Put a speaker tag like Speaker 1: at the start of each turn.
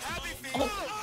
Speaker 1: Oh.